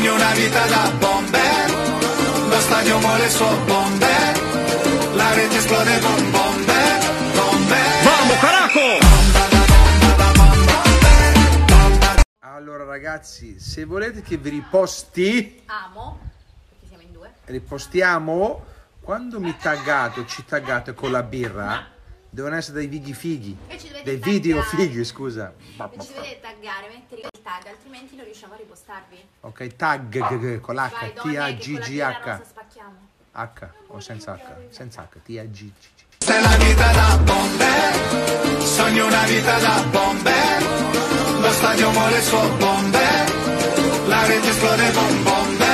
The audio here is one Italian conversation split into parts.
sogno una vita da bomber, lo stadio vuole il suo bomber, la rete esplode con bomber, bomber. Vamos, caraco! Allora ragazzi, se volete che vi riposti, Amo, perché siamo in due. ripostiamo, quando mi taggate o ci taggate con la birra, devono essere dei vighi fighi, E dei video taggare. fighi, scusa. E ci dovete taggare, mettere tag, altrimenti non riusciamo a ripostarvi. Ok, tag g- g- con l'H, Vai, T donne, A che G con la G birra H, rosa spacchiamo. H o senza H, senza H, T A G G. Questa è la vita da bomber, sogno una vita da bomber, lo stadio vuole il suo bomber, la rete esplode con bomber,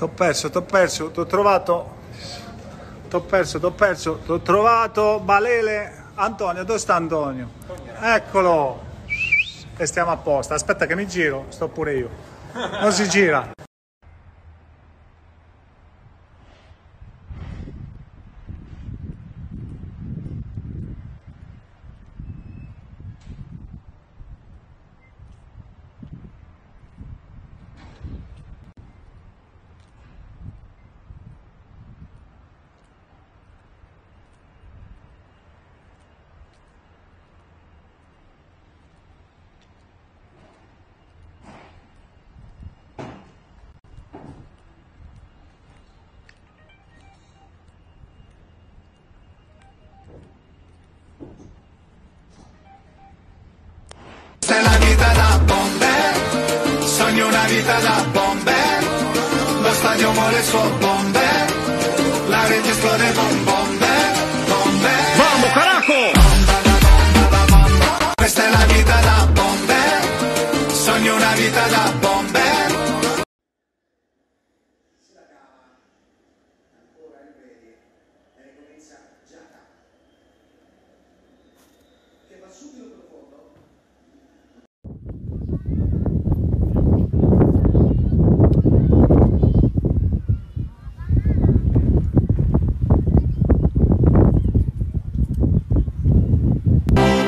T'ho perso, t'ho perso, t'ho trovato. T'ho perso, t'ho perso, t'ho trovato. Balele. Antonio, dove sta Antonio? Eccolo. E stiamo a posto. Aspetta che mi giro, sto pure io. Non si gira. Vita da bomber, lo stadio il suo bomber, la rete esplode con bomber, bomber. Vamos, caraco! Questa è la vita da bomber, sogno una vita da bomber.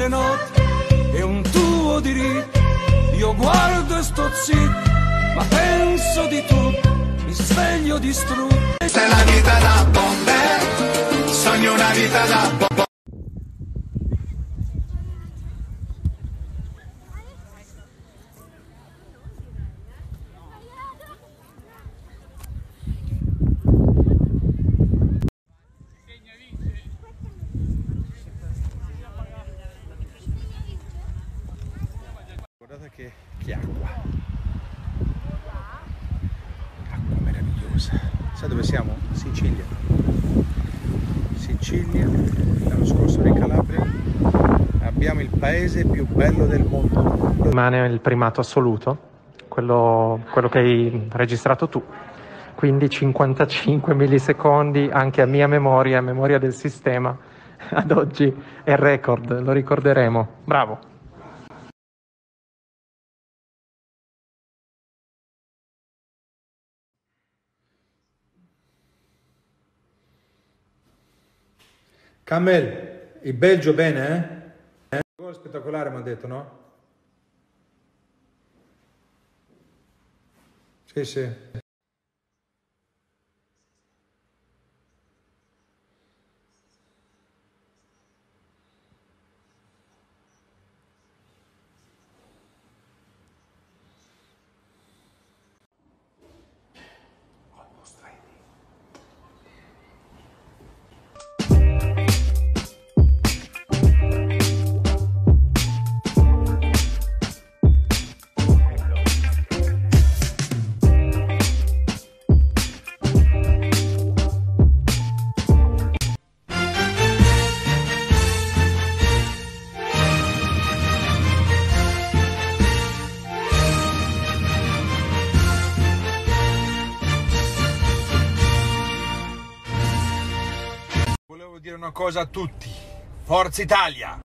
le notti è un tuo diritto io guardo e sto zitto ma penso di tutto mi sveglio distrutto è la vita da bomber, sogno una vita da bomber. Che, che acqua. Acqua meravigliosa. Sai dove siamo? Sicilia. Sicilia, l'anno scorso in Calabria. Abbiamo il paese più bello del mondo. rimane il primato assoluto, quello, quello che hai registrato tu. Quindi 55 millisecondi anche a mia memoria, a memoria del sistema, ad oggi è il record, lo ricorderemo. Bravo. Camel, il Belgio bene, eh? eh? Gol spettacolare mi ha detto, no? Sì, sì. Una cosa a tutti. Forza Italia!